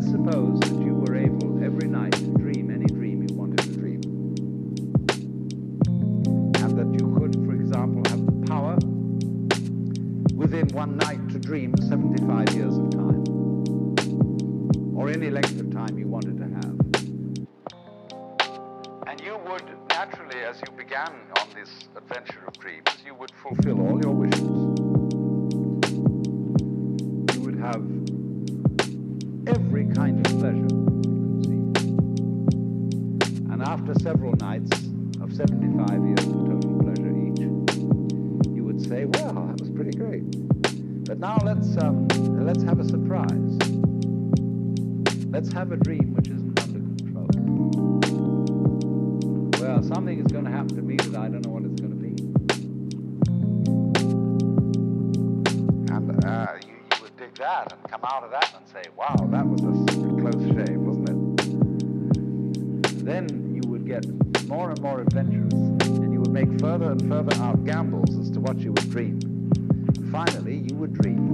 let's suppose that you were able every night to dream any dream you wanted to dream. And that you could, for example, have the power within one night to dream 75 years of time. Or any length of time you wanted to have. And you would naturally, as you began on this adventure of dreams, you would fulfill all your wishes. Every kind of pleasure. And after several nights of 75 years of total pleasure each, you would say, well, that was pretty great. But now let's, um, let's have a surprise. Let's have a dream which isn't under control. Well, something is going to happen to me that I don't know what it's going to be. Dig that and come out of that and say, wow, that was a close shave, wasn't it? Then you would get more and more adventurous, and you would make further and further out gambles as to what you would dream. Finally, you would dream